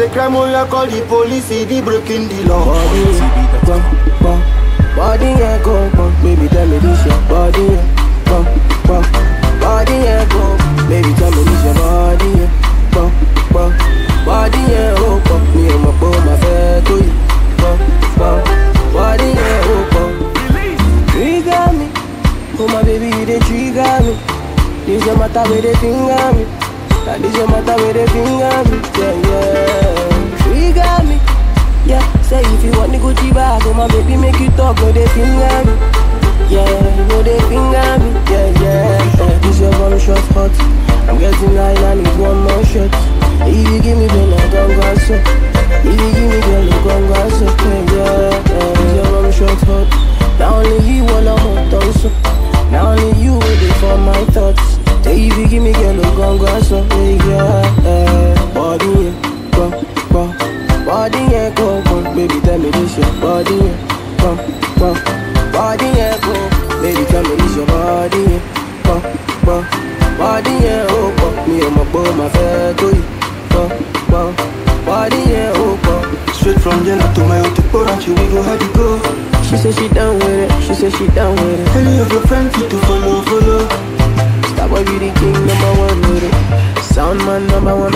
a crime, oh yeah, call the police, the breaking the law. Body, yeah, go. Baby, tell me this your body. Body, yeah, go, baby, tell me this your body. Body, oh, bum. Me and my boy, my fair to you. Body, yeah, oh, bum. Trigger me, oh my baby, you dey trigger me. This your matter where they finger me. Now this your matter where they finger me, yeah, yeah. Trigger me. Yeah, say if you want the Gucci bag, oh my baby make you talk, no they finger me. Yeah, no they finger me. Yeah, yeah. Uh, this your one shot hot. I'm getting high, I need one more shot. If you give me then I gon' go so. Body yeah go go, baby tell me this your body yeah go go. Body yeah go, baby tell me this your body yeah go go. Body yeah oh go, me and my boy my fair to you go go. Body yeah oh go. Straight from Jena to my hotel, and she we go how to go. She say she down with it, she say she down with it. Any of your friends fit to follow, follow. Stop boy be the king number one with it. Sound man number one